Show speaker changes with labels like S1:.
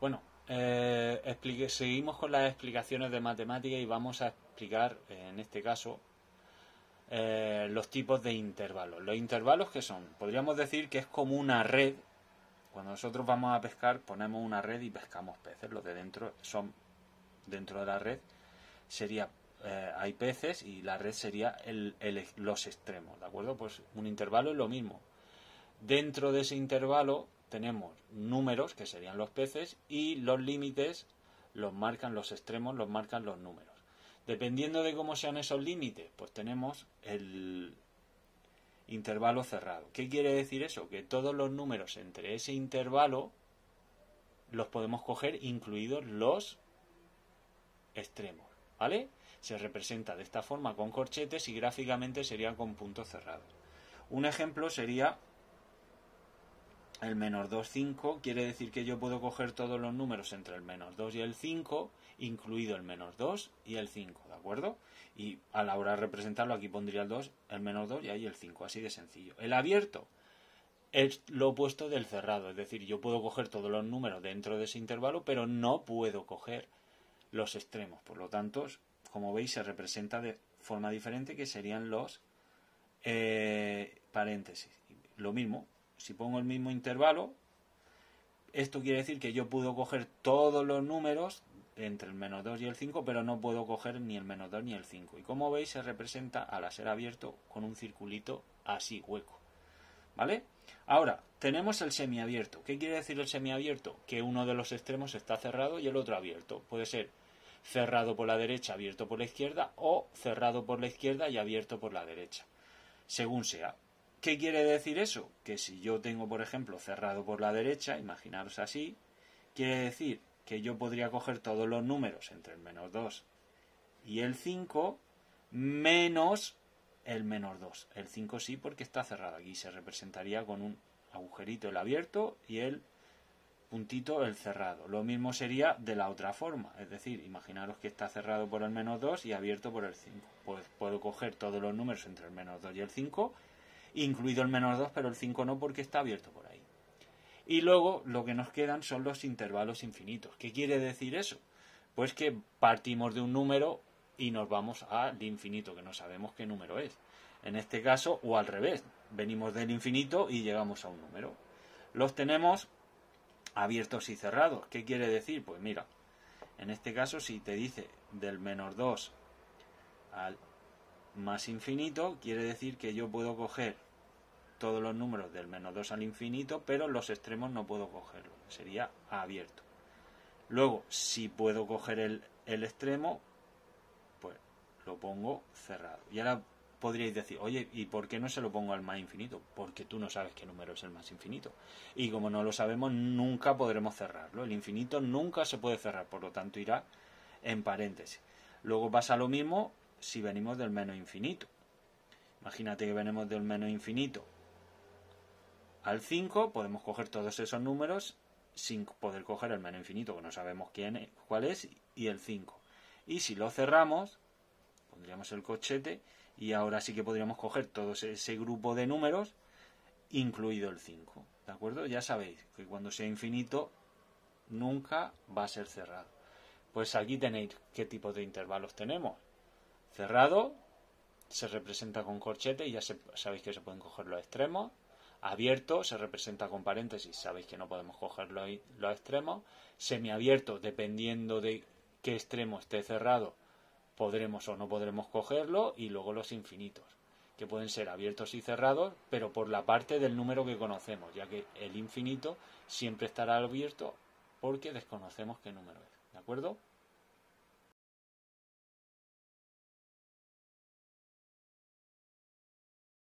S1: Bueno, eh, seguimos con las explicaciones de matemática y vamos a explicar, en este caso, eh, los tipos de intervalos. Los intervalos que son, podríamos decir que es como una red. Cuando nosotros vamos a pescar, ponemos una red y pescamos peces. Los de dentro son dentro de la red sería eh, hay peces y la red sería los extremos, ¿de acuerdo? Pues un intervalo es lo mismo. Dentro de ese intervalo tenemos números, que serían los peces, y los límites los marcan los extremos, los marcan los números. Dependiendo de cómo sean esos límites, pues tenemos el intervalo cerrado. ¿Qué quiere decir eso? Que todos los números entre ese intervalo los podemos coger, incluidos los extremos. ¿Vale? Se representa de esta forma con corchetes y gráficamente sería con puntos cerrados. Un ejemplo sería el menos 2, 5, quiere decir que yo puedo coger todos los números entre el menos 2 y el 5, incluido el menos 2 y el 5, ¿de acuerdo? Y a la hora de representarlo aquí pondría el 2, el menos 2 y ahí el 5, así de sencillo. El abierto es lo opuesto del cerrado, es decir, yo puedo coger todos los números dentro de ese intervalo, pero no puedo coger los extremos. Por lo tanto, como veis, se representa de forma diferente que serían los eh, paréntesis. Lo mismo, si pongo el mismo intervalo, esto quiere decir que yo puedo coger todos los números entre el menos 2 y el 5, pero no puedo coger ni el menos 2 ni el 5. Y como veis, se representa al ser abierto con un circulito así, hueco. ¿Vale? Ahora, tenemos el semiabierto. ¿Qué quiere decir el semiabierto? Que uno de los extremos está cerrado y el otro abierto. Puede ser cerrado por la derecha, abierto por la izquierda, o cerrado por la izquierda y abierto por la derecha. Según sea. ¿Qué quiere decir eso? Que si yo tengo, por ejemplo, cerrado por la derecha, imaginaros así, quiere decir que yo podría coger todos los números entre el menos 2 y el 5 menos el menos 2. El 5 sí porque está cerrado. Aquí se representaría con un agujerito el abierto y el puntito el cerrado. Lo mismo sería de la otra forma. Es decir, imaginaros que está cerrado por el menos 2 y abierto por el 5. Pues puedo coger todos los números entre el menos 2 y el 5 incluido el menos 2, pero el 5 no porque está abierto por ahí. Y luego lo que nos quedan son los intervalos infinitos. ¿Qué quiere decir eso? Pues que partimos de un número y nos vamos al infinito, que no sabemos qué número es. En este caso, o al revés, venimos del infinito y llegamos a un número. Los tenemos abiertos y cerrados. ¿Qué quiere decir? Pues mira, en este caso si te dice del menos 2 al más infinito, quiere decir que yo puedo coger todos los números del menos 2 al infinito, pero los extremos no puedo cogerlo, sería abierto. Luego, si puedo coger el, el extremo, pues lo pongo cerrado. Y ahora podríais decir, oye, ¿y por qué no se lo pongo al más infinito? Porque tú no sabes qué número es el más infinito. Y como no lo sabemos, nunca podremos cerrarlo. El infinito nunca se puede cerrar, por lo tanto irá en paréntesis. Luego pasa lo mismo si venimos del menos infinito. Imagínate que venimos del menos infinito al 5 podemos coger todos esos números sin poder coger el menos infinito, que no sabemos quién es, cuál es, y el 5. Y si lo cerramos, pondríamos el cochete y ahora sí que podríamos coger todo ese grupo de números, incluido el 5. ¿De acuerdo? Ya sabéis que cuando sea infinito nunca va a ser cerrado. Pues aquí tenéis qué tipo de intervalos tenemos. Cerrado se representa con corchete y ya sabéis que se pueden coger los extremos Abierto se representa con paréntesis, sabéis que no podemos coger los, extremos. Semiabierto, dependiendo de qué extremo esté cerrado, podremos o no podremos cogerlo. Y luego los infinitos, que pueden ser abiertos y cerrados, pero por la parte del número que conocemos, ya que el infinito siempre estará abierto porque desconocemos qué número es. ¿De acuerdo?